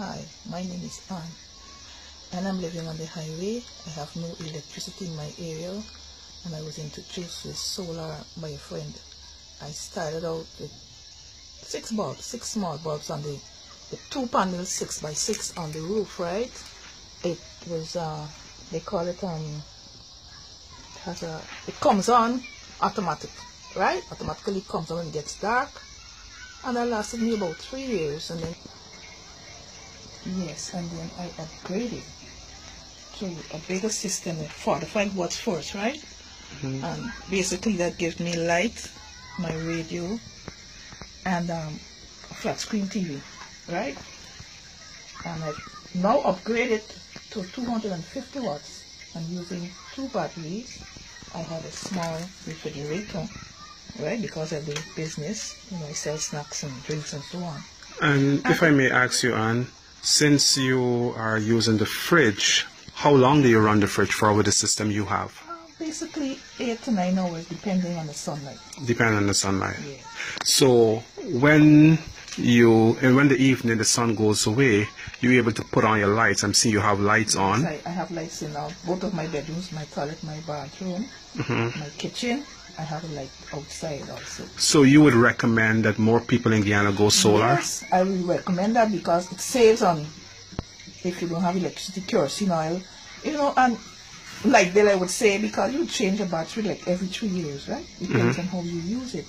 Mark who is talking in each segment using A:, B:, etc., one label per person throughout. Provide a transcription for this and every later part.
A: my name is Anne and I'm living on the highway. I have no electricity in my area and I was introduced with solar by a friend. I started out with six bulbs, six small bulbs on the, the two panels, six by six on the roof, right? It was, uh, they call it, um, it has a, it comes on automatic, right? Automatically comes on when it gets dark. And that lasted me about three years and then, yes, and then I upgraded to a bigger system with 45 watts first, right?
B: Mhm.
A: And basically that gives me light, my radio, and um, a flat screen TV, right? And I now upgraded to 250 watts and using two batteries. I have a small refrigerator, right? Because I do business, you know, I sell snacks and drinks and so on.
B: And if I may ask you, Anne, since you are using the fridge, how long do you run the fridge for with the system you have?
A: Uh, basically eight to nine hours depending on the sunlight.
B: Depending on the sunlight.
A: Yeah.
B: So when you and when the evening the sun goes away, you're able to put on your lights. I'm seeing you have lights on.
A: I, I have lights in uh, both of my bedrooms, my toilet, my bathroom,
B: Mhm.
A: my kitchen. I have a light outside also.
B: So you would recommend that more people in Guyana go solar?
A: Yes, I would recommend that because it saves on if you don't have electricity, kerosene oil, you know, and like Bill, I would say because you change a battery like every three years, right? Depends on how you use it.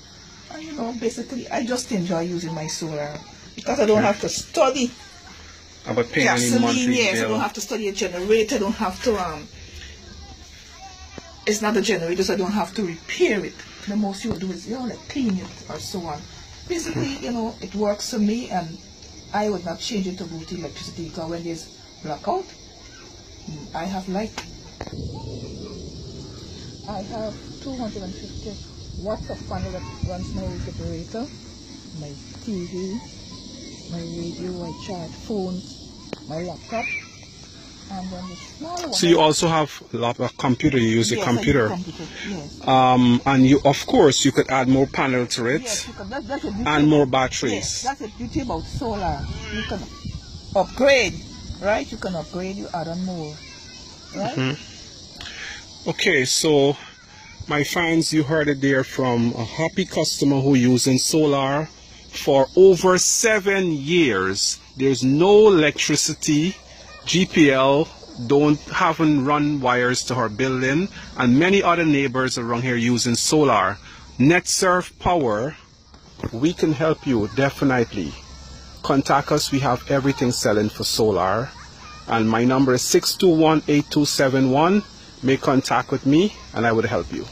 A: And you know, basically, I just enjoy using my solar because I don't have to study
B: About paying any
A: gasoline.
B: monthly
A: Yes, I don't have to study a generator. I don't have to um. It's not a generator, so I don't have to repair it. The most you'll do is you know like clean it or so on. Basically, you know, it works for me, and I would not change it to go to electricity because when there's blackout, mm, I have light. I have 250 watts of panel that runs my refrigerator, my TV, my radio, my charge phones, my laptop, and the small one.
B: So you also have lap- a computer. You use a
A: Yes, use
B: computer.
A: computer, yes.
B: Um, and you, of course, you could add more panel to it
A: Yes, because that's the beauty
B: and more
A: Yes,
B: batteries.
A: that's the beauty about solar. You can upgrade, right? You can upgrade, you add on more, right?
B: Mm-hmm. Okay, so my fans, you heard it there from a happy customer who using solar for over seven years. There's no electricity. GPL don't haven't run wires to her building, and many other neighbors around here using solar. NetSurf Power, we can help you definitely. Contact us. We have everything selling for solar, and my number is 621 8271. Make contact with me, and I would help you.